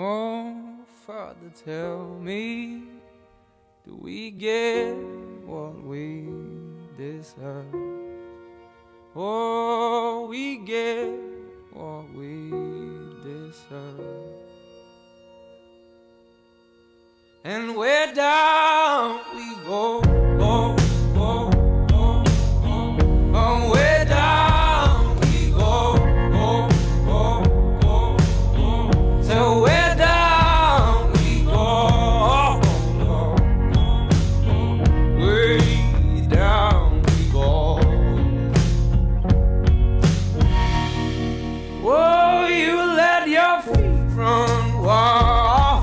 Oh, Father, tell me, do we get what we deserve? Oh, we get what we deserve. And we're down. from war.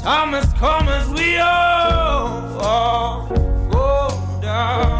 Thomas Comas, we all go down.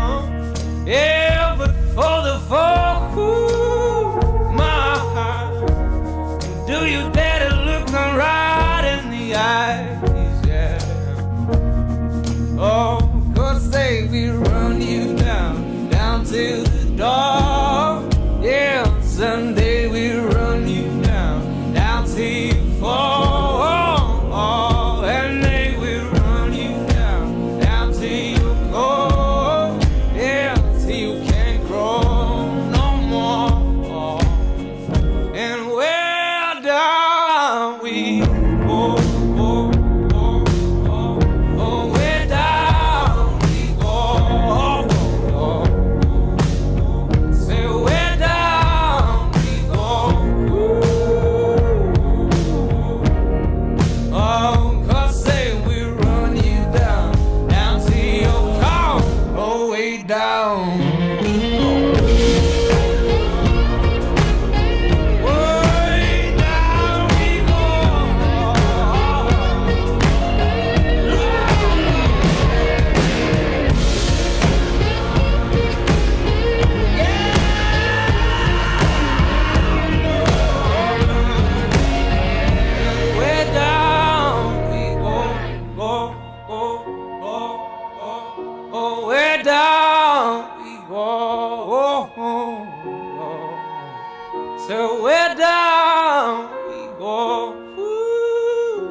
So we're down we go. Ooh,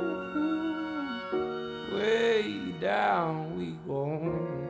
ooh, way down we go.